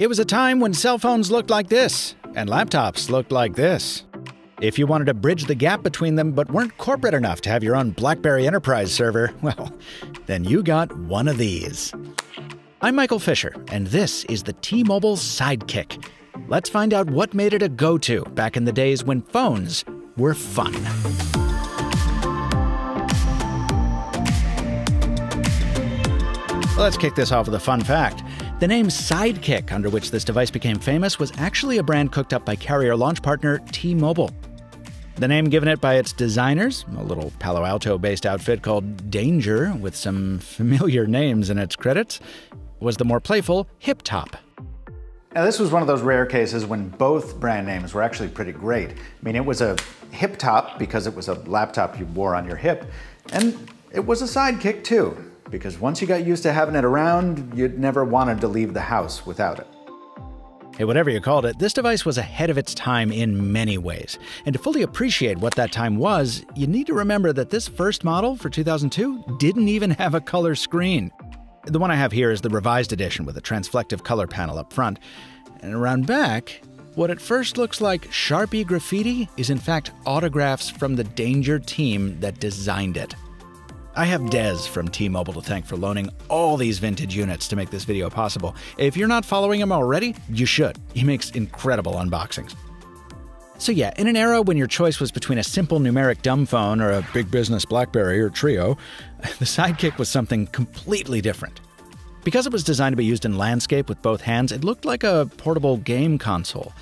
It was a time when cell phones looked like this, and laptops looked like this. If you wanted to bridge the gap between them but weren't corporate enough to have your own BlackBerry Enterprise server, well, then you got one of these. I'm Michael Fisher, and this is the T Mobile Sidekick. Let's find out what made it a go to back in the days when phones were fun. Let's kick this off with a fun fact. The name Sidekick, under which this device became famous, was actually a brand cooked up by carrier launch partner T Mobile. The name given it by its designers, a little Palo Alto based outfit called Danger, with some familiar names in its credits, was the more playful Hiptop. Now, this was one of those rare cases when both brand names were actually pretty great. I mean, it was a hip top because it was a laptop you wore on your hip, and it was a sidekick too because once you got used to having it around, you'd never wanted to leave the house without it. Hey, whatever you called it, this device was ahead of its time in many ways. And to fully appreciate what that time was, you need to remember that this first model for 2002 didn't even have a color screen. The one I have here is the revised edition with a transflective color panel up front. And around back, what at first looks like Sharpie graffiti is in fact autographs from the Danger team that designed it. I have Des from T-Mobile to thank for loaning all these vintage units to make this video possible. If you're not following him already, you should. He makes incredible unboxings. So yeah, in an era when your choice was between a simple numeric dumb phone or a big business BlackBerry or Treo, the Sidekick was something completely different. Because it was designed to be used in landscape with both hands, it looked like a portable game console.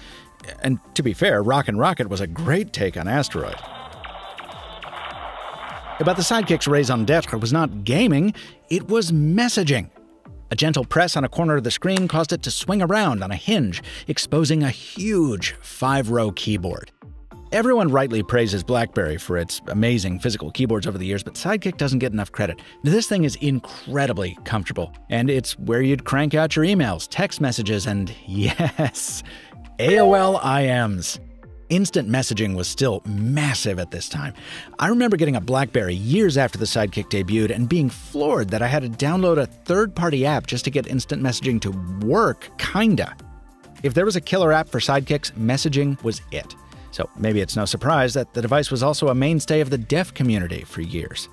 And to be fair, Rockin' Rocket was a great take on Asteroid. But the Sidekick's raison d'etre was not gaming, it was messaging. A gentle press on a corner of the screen caused it to swing around on a hinge, exposing a huge five row keyboard. Everyone rightly praises BlackBerry for its amazing physical keyboards over the years, but Sidekick doesn't get enough credit. This thing is incredibly comfortable, and it's where you'd crank out your emails, text messages, and yes, AOL IMs. Instant messaging was still massive at this time. I remember getting a Blackberry years after the Sidekick debuted and being floored that I had to download a third party app just to get instant messaging to work, kinda. If there was a killer app for Sidekicks, messaging was it. So maybe it's no surprise that the device was also a mainstay of the deaf community for years.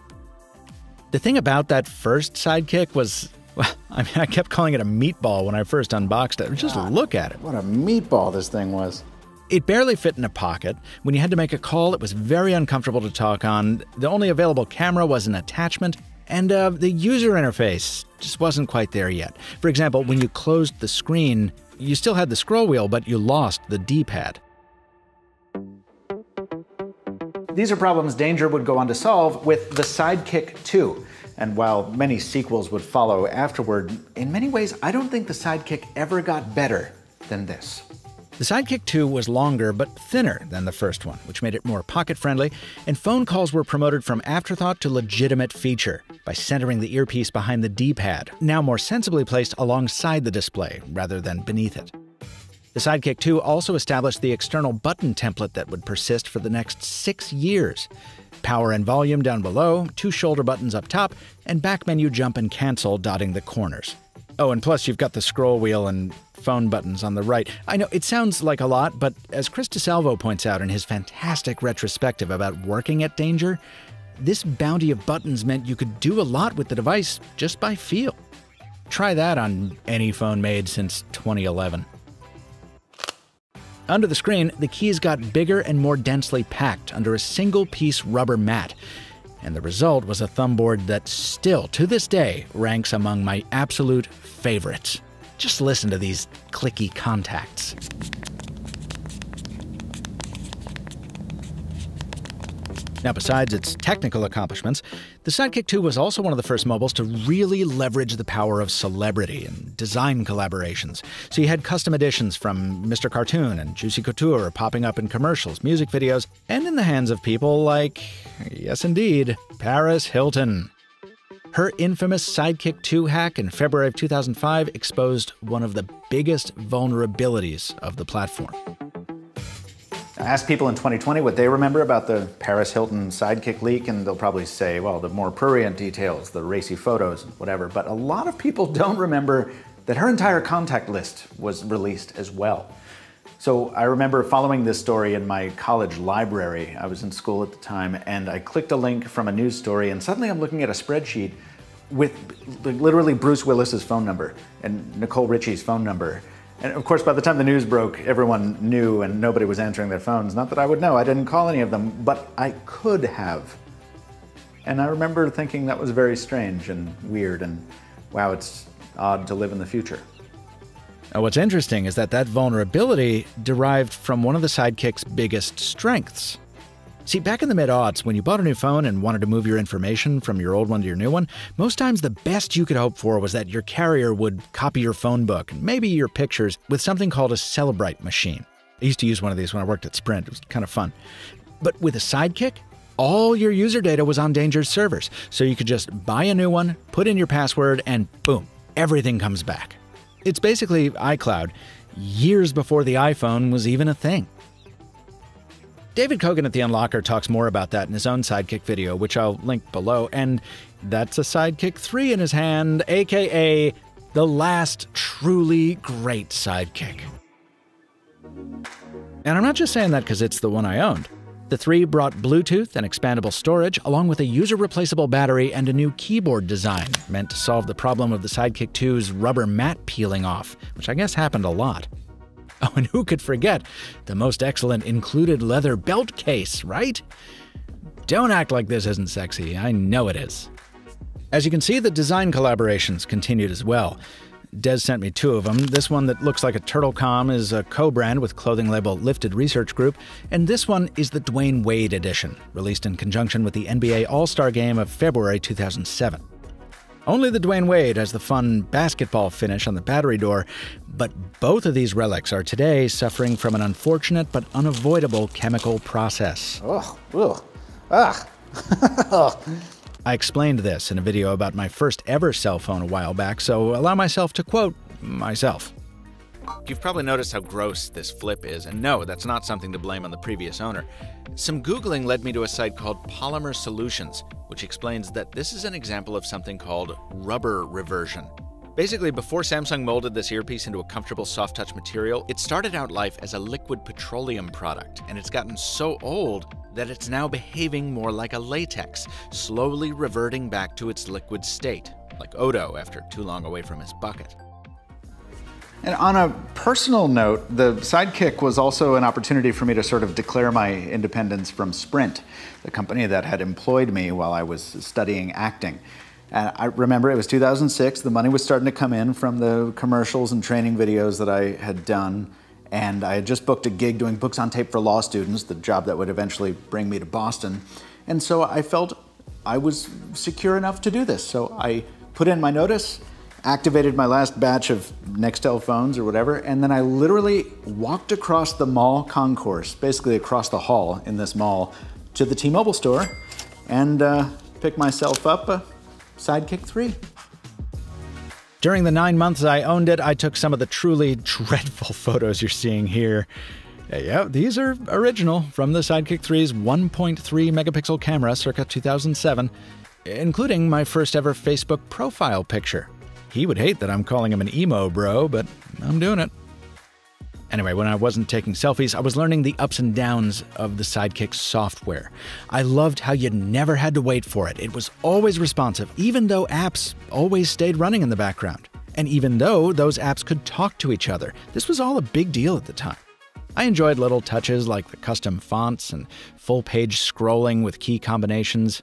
The thing about that first Sidekick was well, I mean, I kept calling it a meatball when I first unboxed it. Just God, look at it. What a meatball this thing was. It barely fit in a pocket. When you had to make a call, it was very uncomfortable to talk on. The only available camera was an attachment, and uh, the user interface just wasn't quite there yet. For example, when you closed the screen, you still had the scroll wheel, but you lost the D pad. These are problems Danger would go on to solve with the Sidekick 2. And while many sequels would follow afterward, in many ways, I don't think the Sidekick ever got better than this. The Sidekick 2 was longer but thinner than the first one, which made it more pocket friendly, and phone calls were promoted from afterthought to legitimate feature by centering the earpiece behind the D pad, now more sensibly placed alongside the display rather than beneath it. The Sidekick 2 also established the external button template that would persist for the next six years. Power and volume down below, two shoulder buttons up top, and back menu jump and cancel dotting the corners. Oh, and plus you've got the scroll wheel and phone buttons on the right. I know it sounds like a lot, but as Chris DeSalvo points out in his fantastic retrospective about working at Danger, this bounty of buttons meant you could do a lot with the device just by feel. Try that on any phone made since 2011. Under the screen, the keys got bigger and more densely packed under a single piece rubber mat, and the result was a thumbboard that still, to this day, ranks among my absolute favorites. Just listen to these clicky contacts. Now, besides its technical accomplishments, the Sidekick 2 was also one of the first mobiles to really leverage the power of celebrity and design collaborations. So you had custom editions from Mr. Cartoon and Juicy Couture popping up in commercials, music videos, and in the hands of people like, yes indeed, Paris Hilton. Her infamous Sidekick 2 hack in February of 2005 exposed one of the biggest vulnerabilities of the platform. I ask people in 2020 what they remember about the Paris Hilton sidekick leak, and they'll probably say, well, the more prurient details, the racy photos, whatever. But a lot of people don't remember that her entire contact list was released as well. So I remember following this story in my college library. I was in school at the time, and I clicked a link from a news story, and suddenly I'm looking at a spreadsheet with literally Bruce Willis's phone number and Nicole Richie's phone number. And of course, by the time the news broke, everyone knew and nobody was answering their phones. Not that I would know, I didn't call any of them, but I could have. And I remember thinking that was very strange and weird, and wow, it's odd to live in the future. Now, what's interesting is that that vulnerability derived from one of the sidekick's biggest strengths. See, back in the mid aughts, when you bought a new phone and wanted to move your information from your old one to your new one, most times the best you could hope for was that your carrier would copy your phone book and maybe your pictures with something called a Cellebrite machine. I used to use one of these when I worked at Sprint, it was kind of fun. But with a sidekick, all your user data was on Danger's servers, so you could just buy a new one, put in your password, and boom, everything comes back. It's basically iCloud, years before the iPhone was even a thing. David Kogan at The Unlockr talks more about that in his own Sidekick video, which I'll link below, and that's a Sidekick 3 in his hand, aka the last truly great Sidekick. And I'm not just saying that because it's the one I owned. The three brought Bluetooth and expandable storage, along with a user replaceable battery and a new keyboard design, meant to solve the problem of the Sidekick 2's rubber mat peeling off, which I guess happened a lot. Oh, and who could forget the most excellent included leather belt case, right? Don't act like this isn't sexy, I know it is. As you can see, the design collaborations continued as well. Des sent me two of them. This one that looks like a turtle com is a co brand with clothing label Lifted Research Group, and this one is the Dwyane Wade edition, released in conjunction with the NBA All Star Game of February 2007. Only the Dwyane Wade has the fun basketball finish on the battery door, but both of these relics are today suffering from an unfortunate but unavoidable chemical process. Ugh, ugh, ugh. I explained this in a video about my first ever cell phone a while back, so allow myself to quote myself. You've probably noticed how gross this flip is, and no, that's not something to blame on the previous owner. Some Googling led me to a site called Polymer Solutions, which explains that this is an example of something called rubber reversion. Basically, before Samsung molded this earpiece into a comfortable soft touch material, it started out life as a liquid petroleum product, and it's gotten so old that it's now behaving more like a latex, slowly reverting back to its liquid state, like Odo after too long away from his bucket. And on a personal note, the sidekick was also an opportunity for me to sort of declare my independence from Sprint, the company that had employed me while I was studying acting. And I remember it was 2006, the money was starting to come in from the commercials and training videos that I had done. And I had just booked a gig doing books on tape for law students, the job that would eventually bring me to Boston. And so I felt I was secure enough to do this. So I put in my notice, activated my last batch of Nextel phones or whatever, and then I literally walked across the mall concourse, basically across the hall in this mall, to the T-Mobile store and uh, picked myself up a Sidekick 3. During the nine months I owned it, I took some of the truly dreadful photos you're seeing here. Yeah, these are original from the Sidekick 3's 1.3 megapixel camera circa 2007, including my first ever Facebook profile picture. He would hate that I'm calling him an emo bro, but I'm doing it. Anyway, when I wasn't taking selfies, I was learning the ups and downs of the Sidekick software. I loved how you never had to wait for it. It was always responsive, even though apps always stayed running in the background. And even though those apps could talk to each other, this was all a big deal at the time. I enjoyed little touches like the custom fonts and full page scrolling with key combinations.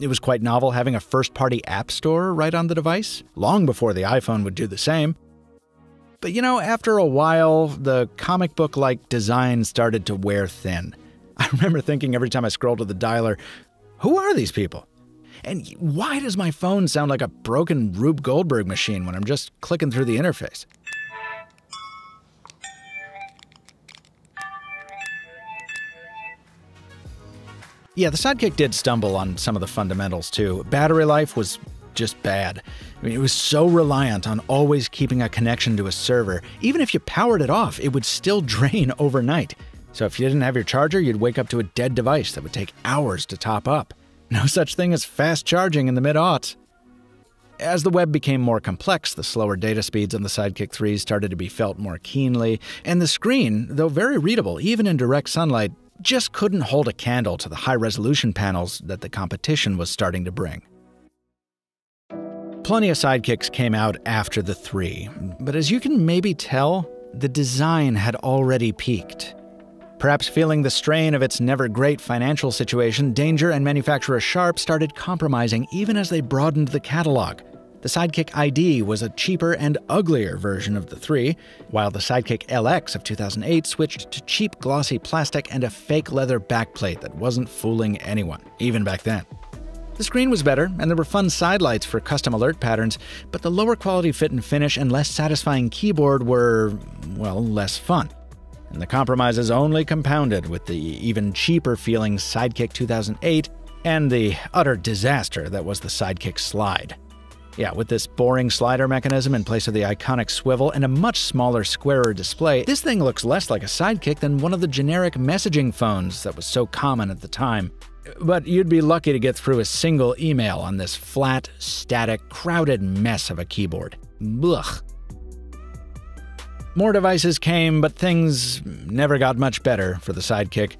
It was quite novel having a first party app store right on the device, long before the iPhone would do the same. But you know, after a while, the comic book like design started to wear thin. I remember thinking every time I scrolled to the dialer, who are these people? And why does my phone sound like a broken Rube Goldberg machine when I'm just clicking through the interface? Yeah, the Sidekick did stumble on some of the fundamentals too. Battery life was just bad. I mean, it was so reliant on always keeping a connection to a server. Even if you powered it off, it would still drain overnight. So if you didn't have your charger, you'd wake up to a dead device that would take hours to top up. No such thing as fast charging in the mid aughts. As the web became more complex, the slower data speeds on the Sidekick 3s started to be felt more keenly, and the screen, though very readable even in direct sunlight, just couldn't hold a candle to the high resolution panels that the competition was starting to bring. Plenty of sidekicks came out after the 3, but as you can maybe tell, the design had already peaked. Perhaps feeling the strain of its never great financial situation, Danger and manufacturer Sharp started compromising even as they broadened the catalog. The Sidekick ID was a cheaper and uglier version of the 3, while the Sidekick LX of 2008 switched to cheap glossy plastic and a fake leather backplate that wasn't fooling anyone, even back then. The screen was better, and there were fun sidelights for custom alert patterns, but the lower quality fit and finish and less satisfying keyboard were, well, less fun. And the compromises only compounded with the even cheaper feeling Sidekick 2008 and the utter disaster that was the Sidekick Slide. Yeah, with this boring slider mechanism in place of the iconic swivel and a much smaller, squarer display, this thing looks less like a sidekick than one of the generic messaging phones that was so common at the time. But you'd be lucky to get through a single email on this flat, static, crowded mess of a keyboard. Blech. More devices came, but things never got much better for the Sidekick.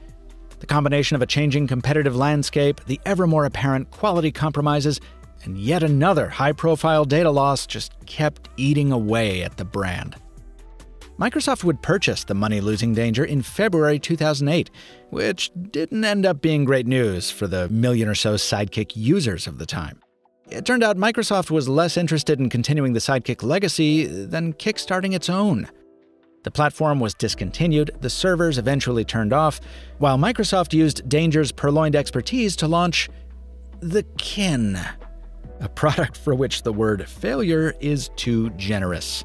The combination of a changing competitive landscape, the ever more apparent quality compromises, and yet another high profile data loss just kept eating away at the brand. Microsoft would purchase the money losing danger in February 2008, which didn't end up being great news for the million or so Sidekick users of the time. It turned out Microsoft was less interested in continuing the Sidekick legacy than kickstarting its own. The platform was discontinued, the servers eventually turned off, while Microsoft used Danger's purloined expertise to launch the Kin, a product for which the word failure is too generous.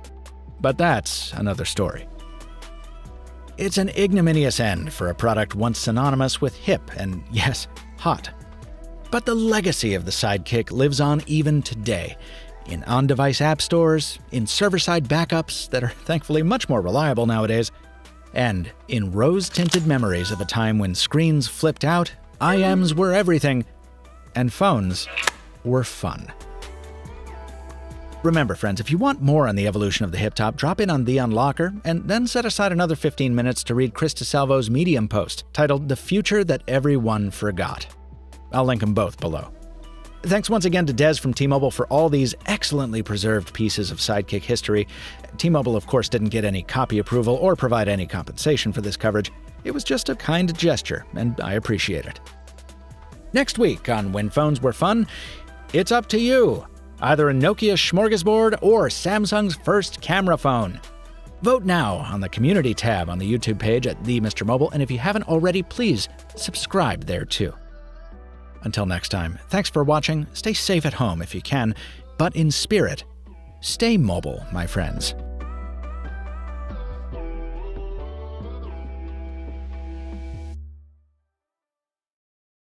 But that's another story. It's an ignominious end for a product once synonymous with hip and, yes, hot. But the legacy of the Sidekick lives on even today in on device app stores, in server side backups that are thankfully much more reliable nowadays, and in rose tinted memories of a time when screens flipped out, IMs were everything, and phones were fun. Remember, friends, if you want more on the evolution of the hiptop, drop in on The Unlockr and then set aside another 15 minutes to read Chris DeSalvo's Medium post titled The Future That Everyone Forgot. I'll link them both below. Thanks once again to Des from T Mobile for all these excellently preserved pieces of Sidekick history. T Mobile, of course, didn't get any copy approval or provide any compensation for this coverage. It was just a kind gesture, and I appreciate it. Next week on When Phones Were Fun, it's up to you. Either a Nokia smorgasbord or Samsung's first camera phone. Vote now on the community tab on the YouTube page at The Mr. Mobile, and if you haven't already, please subscribe there too. Until next time, thanks for watching. Stay safe at home if you can, but in spirit, stay mobile, my friends.